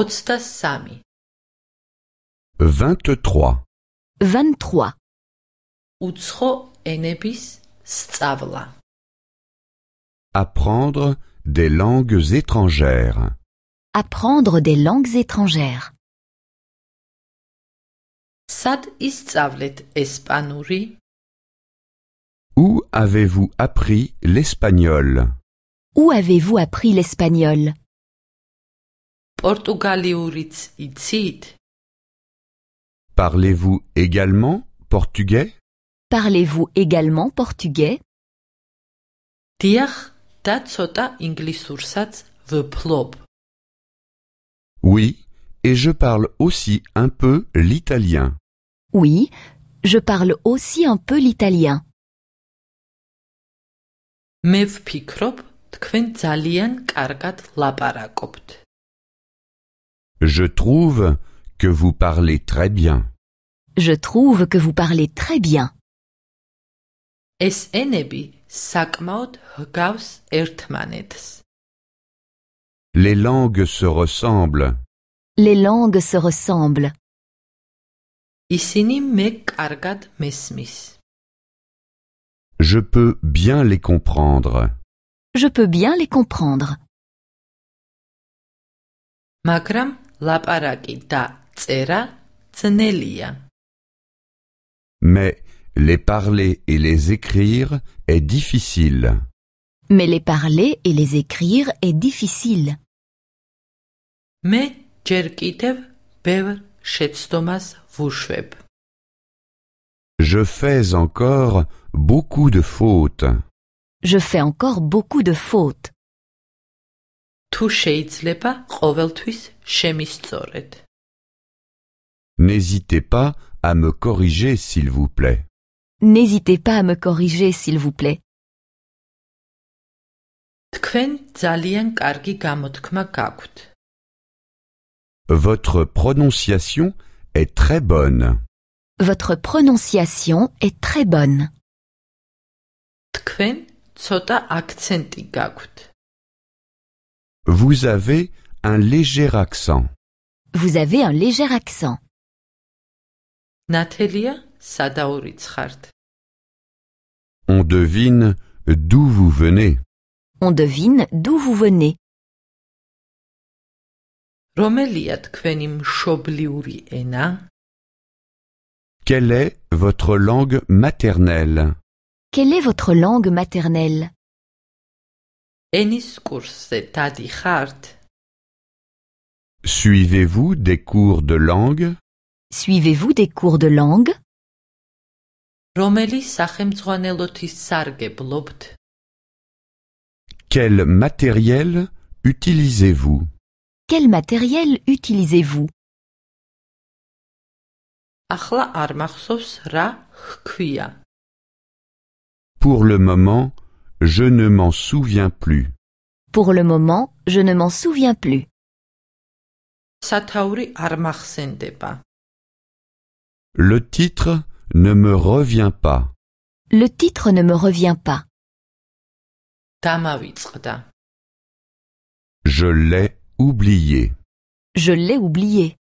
ოცდასამი, 23. 23. უცხო ენების სწავლა. Apprendre des langues étrangères. Apprendre des langues étrangères. სად ისწავლეთ ესპანური? Où avez-vous appris l'espagnol Où avez-vous appris l'espagnol პორტუგალიურიც იცით? Parlez-vous également portugais Parlez-vous également portugais დიახ და ცოტა ინგლისურსაც ვფლობ. Oui, et je parle aussi un peu l'italien. Oui, je parle aussi un peu l'italien. მე ვფიქრობ, თქვენ ძალიან კარგად ლაპარაკობთ. Je trouve que vous parlez très bien. Je trouve que vous parlez très bien. ეს ენები საკმაოდ ჰგავს ერთმანეთს. Les langues se ressemblent. Les langues se ressemblent. ისინი მე კარგად მესმის. Je peux bien les comprendre. Je peux bien les comprendre. მაგრამ ლაპარაკი და წერა ძნელია. Mais les parler et les écrire est difficile. Mais les parler et les écrire est difficile. მე ჯერ კიდევ ბევრ შეცდომას ვუშვებ. Je fais encore beaucoup de fautes. Je fais encore beaucoup de fautes. თუ შეიძლება ყოველთვის შემისწორეთ. N'hésitez pas à me corriger, s'il vous plaît. N'hésitez pas à me corriger, s'il vous plaît. Votre prononciation est très bonne. Votre prononciation est très bonne. Vous avez un léger accent. Vous avez un léger accent. ნათელია სადაურიცხართ. On devine d'où vous venez. On devine d'où vous venez. რომელია თქვენი მშობლიური ენა? Quelle est votre langue maternelle Quelle est votre langue maternelle ენის კურსზე დადიხართ? Suivez-vous des cours de langue Suivez-vous des cours de langue რომელი სახელმძღვანელოთის სარგებლობთ? Quel matériel utilisez-vous Quel matériel utilisez-vous ახლა არ მახსოვს რა ჰქვია. Pour le moment, je ne m'en souviens plus. Pour le moment, je ne m'en souviens plus. სათაური არ მახსენდება. Le titre ne me revient pas. Le titre ne me revient pas. დამავიწყდა. Je l'ai oublié. Je l'ai oublié.